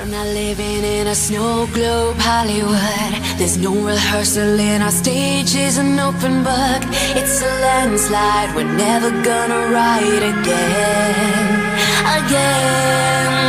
We're not living in a snow globe Hollywood. There's no rehearsal in our stage is an open book. It's a landslide. We're never gonna ride again, again.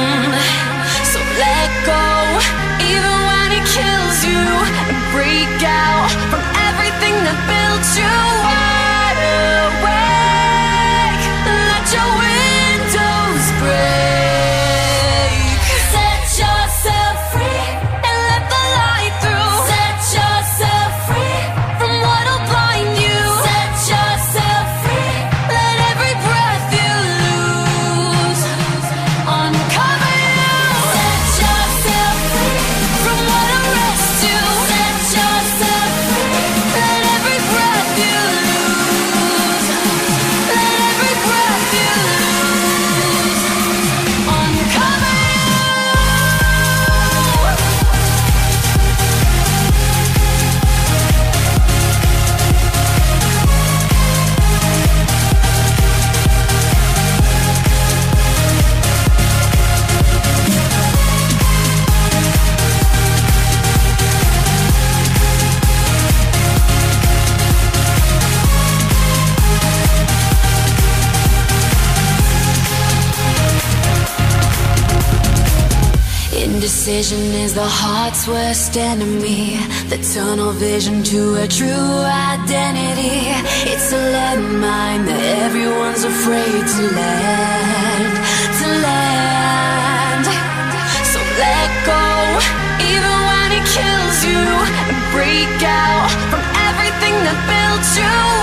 Indecision is the heart's worst enemy. The tunnel vision to a true identity. It's a landmine that everyone's afraid to land, to land. So let go, even when it kills you, and break out from everything that built you